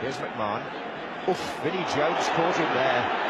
Here's McMahon. Oof, Vinnie Jones caught him there.